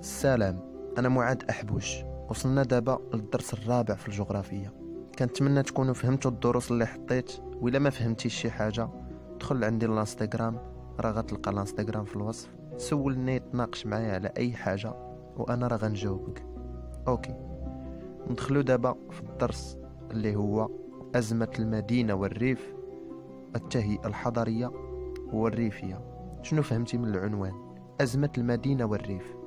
السلام أنا معاذ أحبوش. وصلنا دابا للدرس الرابع في الجغرافية. كنتمنى تكونوا فهمتوا الدروس اللي حطيت وإلا ما فهمتيش شي حاجة دخل عندي الانستغرام. راه غتلقى الانستغرام في الوصف. سولني تناقش معايا على أي حاجة وأنا راه غنجاوبك. OK. ندخلو دابا في الدرس اللي هو أزمة المدينة والريف. التهيئة الحضرية والريفية. شنو فهمتي من العنوان؟ أزمة المدينة والريف.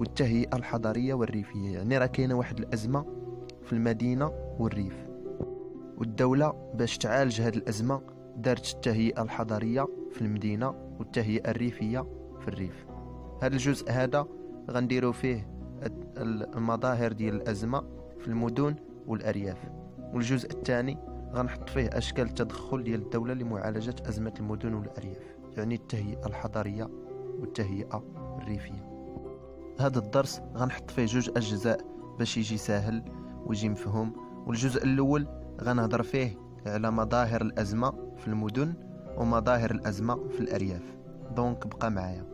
والتهيئة الحضرية والريفية. يعني راه كاينة واحد الأزمة في المدينة والريف. والدولة باش تعالج هاد الأزمة دارت التهيئة الحضرية في المدينة والتهيئة الريفية في الريف. هاد الجزء هذا غنديرو فيه المظاهر ديال الأزمة في المدن والأرياف. والجزء الثاني غنحط فيه أشكال التدخل ديال الدولة لمعالجة أزمة المدن والأرياف. يعني التهيئة الحضرية والتهيئة الريفية. هذا الدرس غنحط فيه جوج أجزاء باش يجي ساهل ويجي مفهوم والجزء الأول غنهضر فيه على مظاهر الأزمة في المدن ومظاهر الأزمة في الأرياف. donc بقى معايا.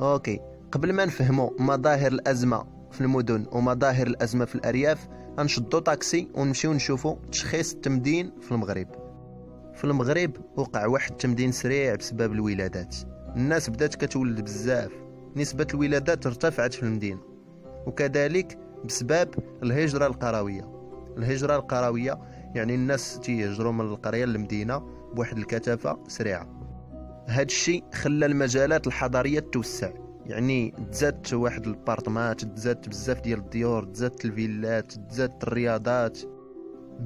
OK قبل ما نفهموا مظاهر الأزمة في المدن ومظاهر الأزمة في الأرياف غنشدو طاكسي ونمشيو نشوفو تشخيص التمدين في المغرب. في المغرب وقع واحد التمدين سريع بسبب الولادات. الناس بدات كتولد بزاف. نسبة الولادات ارتفعت في المدينة وكذلك بسبب الهجرة القروية. الهجرة القروية يعني الناس تيهجروا من القرية للمدينة بواحد الكثافة سريعة. هاد الشيء خلى المجالات الحضارية توسع يعني تزادت واحد البارتمات تزادت بزاف ديال الديور تزادت الفيلات تزادت الرياضات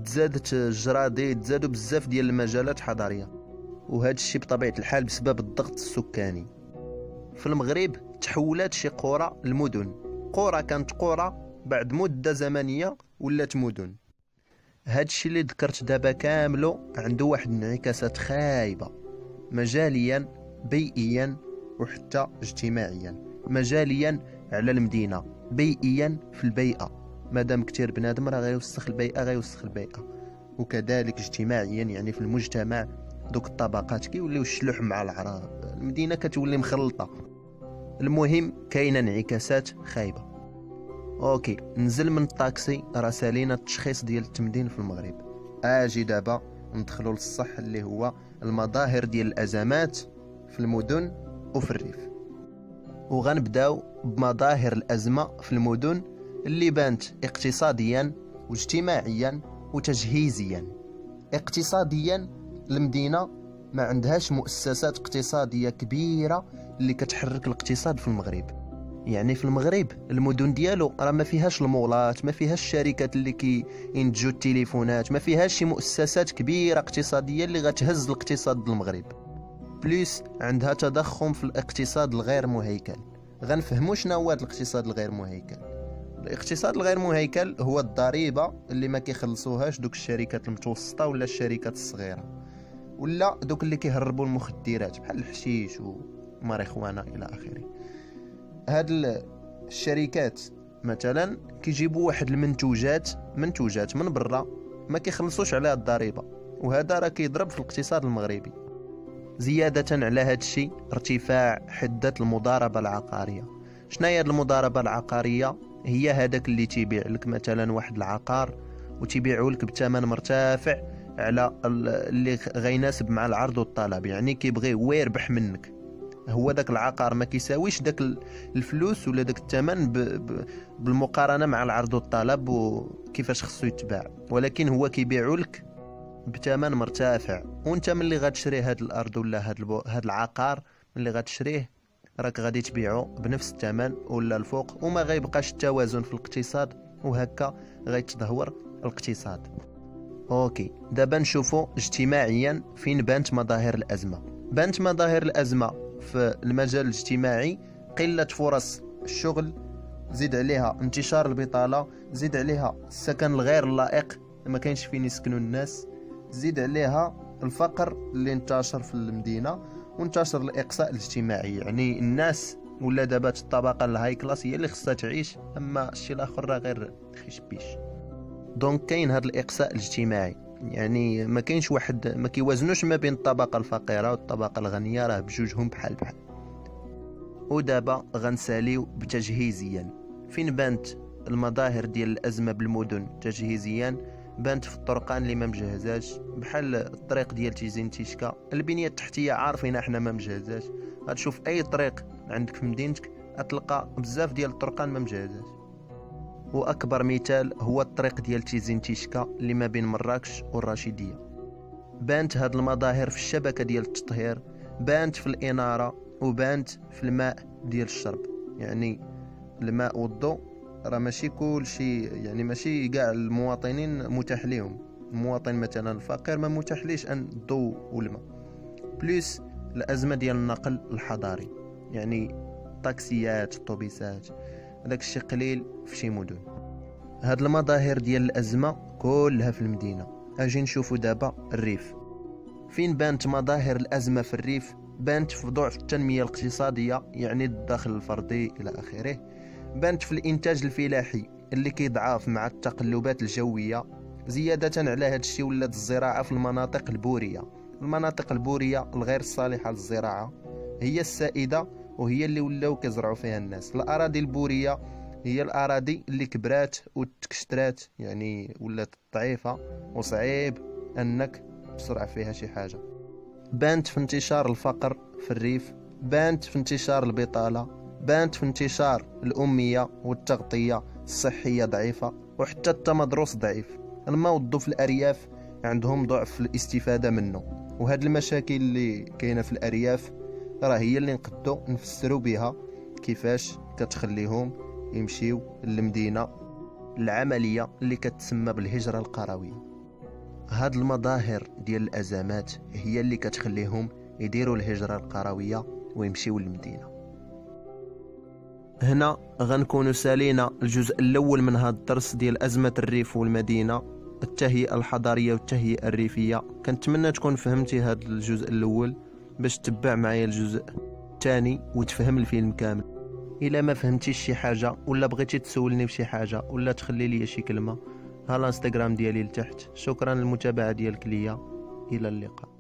تزادت الجرادي تزادوا بزاف ديال المجالات الحضارية. وهذا الشيء بطبيعة الحال بسبب الضغط السكاني. في المغرب تحولات شي قرى لمدن. قرى كانت قرى بعد مدة زمنية ولات مدن. هادشي اللي ذكرت دابا كاملو عنده واحد الانعكاسات خايبة. مجاليا بيئيا وحتى اجتماعيا. مجاليا على المدينة بيئيا في البيئة. مادام كتير بنادم راه غيوسخ البيئة غيوسخ البيئة. وكذلك اجتماعيا يعني في المجتمع دوك الطبقات كيوليو الشلوح مع العرب. المدينة كتولي مخلطة. المهم كاينة انعكاسات خايبة. OK نزل من الطاكسي راه سالينا التشخيص ديال التمدين في المغرب. آجي دابا ندخلوا للصح اللي هو المظاهر ديال الأزمات في المدن وفي الريف. وغنبداو بمظاهر الأزمة في المدن اللي بانت اقتصاديا واجتماعيا وتجهيزيا. اقتصاديا المدينة ما عندهاش مؤسسات اقتصادية كبيرة اللي كتحرك الاقتصاد في المغرب. يعني في المغرب المدن ديالو راه ما فيهاش المولات ما فيهاش الشركات اللي كينتجوا التليفونات ما فيهاش شي مؤسسات كبيرة اقتصادية اللي غتهز الاقتصاد المغرب. بليس عندها تضخم في الاقتصاد الغير مهيكل. غنفهموا شنو هو الاقتصاد الغير مهيكل. الاقتصاد الغير مهيكل هو الضريبة اللي ما كيخلصوهاش دوك الشركات المتوسطة ولا الشركات الصغيرة ولا دوك اللي كيهربوا المخدرات بحال الحشيش وماريخوانا إلى آخره. هاد الشركات مثلا كيجيبوا واحد المنتوجات منتوجات من برا ما كيخلصوش عليها الضريبة وهذا راه كيضرب في الاقتصاد المغربي. زيادة على هذا الشيء ارتفاع حدة المضاربة العقارية. شنو هي المضاربة العقارية؟ هي هذاك اللي تيبيع لك مثلا واحد العقار وتيبيعه لك بثمن مرتفع على اللي غيناسب مع العرض والطلب. يعني كيبغي هو يربح منك. هو داك العقار ما كيساويش داك الفلوس ولا داك الثمن بالمقارنة مع العرض والطلب وكيفاش خصو يتباع. ولكن هو كيبيعو لك بثمن مرتفع. وانت ملي غتشري هاد الأرض ولا هاد, هاد العقار ملي غتشريه راك غادي تبيعو بنفس الثمن ولا الفوق وما غيبقاش التوازن في الاقتصاد وهكا غيتدهور الاقتصاد. أوكي. دابا نشوفو اجتماعيا فين بانت مظاهر الأزمة. بانت مظاهر الأزمة في المجال الاجتماعي قلة فرص الشغل زيد عليها انتشار البطالة زيد عليها السكن الغير لائق ما كاينش فين يسكنوا الناس زيد عليها الفقر اللي انتشر في المدينة وانتشر الإقصاء الاجتماعي. يعني الناس ولا دابا الطبقة ال high class هي اللي خصها تعيش أما الشيء الآخر راه غير خشبيش. donc كاين هذا الإقصاء الاجتماعي. يعني ما كاينش واحد ما كيوازنوش ما بين الطبقة الفقيرة والطبقة الغنية راه بجوجهم بحال بحال. ودابا غنساليو بتجهيزيا. فين بانت المظاهر ديال الأزمة بالمدن تجهيزيا؟ بانت في الطرقان اللي ما مجهزاش؟ بحال الطريق ديال تيزين تيشكا؟ البنية التحتية عارفين إحنا ما مجهزاش. غتشوف أي طريق عندك في مدينتك غتلقى بزاف ديال الطرقان ما مجهزاش. وأكبر مثال هو الطريق ديال تيزين تيشكا اللي ما بين مراكش والرشيديه بانت هاد المظاهر في الشبكة ديال التطهير بانت في الإنارة وبانت في الماء ديال الشرب. يعني الماء والضوء راه ماشي كل شيء يعني ماشي كاع المواطنين متاح ليهم. المواطن مثلا الفقير ما متاح ليش أن الضوء والماء. بليس الأزمة ديال النقل الحضاري. يعني طاكسيات الطوبيسات هذاك الشيء قليل في شي مدن. هاد المظاهر ديال الأزمة كلها في المدينة. أجي نشوفوا دابا الريف. فين بانت مظاهر الأزمة في الريف؟ بانت في ضعف التنمية الاقتصادية يعني الدخل الفردي إلى آخره. بانت في الإنتاج الفلاحي اللي كيضعاف مع التقلبات الجوية زيادة على هذا الشيء ولات الزراعة في المناطق البورية. المناطق البورية الغير الصالحة للزراعة هي السائدة وهي اللي ولاو كيزرعوا فيها الناس. الأراضي البورية هي الأراضي اللي كبرات وتكشترات يعني ولات ضعيفة وصعيب أنك تزرع فيها شي حاجة. بانت في انتشار الفقر في الريف بانت في انتشار البطالة بانت في انتشار الأمية والتغطية الصحية ضعيفة وحتى التمدرس ضعيف. الموظف في الأرياف عندهم ضعف في الاستفادة منه. وهاد المشاكل اللي كاينة في الأرياف راه هي اللي نقدو نفسرو بها كيفاش كتخليهم يمشيو للمدينة العملية اللي كتسمى بالهجرة القروية. هاد المظاهر ديال الأزمات هي اللي كتخليهم يديروا الهجرة القروية ويمشيو للمدينة. هنا غنكونوا سالينا الجزء الأول من هذا الدرس ديال أزمة الريف والمدينة. التهيئة الحضارية والتهيئة الريفية. كنتمنى تكون فهمتي هذا الجزء الأول. باش تتبع معايا الجزء الثاني وتفهم الفيلم كامل. إلا ما فهمتيش شي حاجة ولا بغيتي تسولني بشي حاجة ولا تخلي لي شي كلمة ها الانستغرام ديالي لتحت. شكرا للمتابعة ديالك ليا. إلى اللقاء.